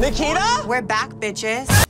Nikita? We're back, bitches.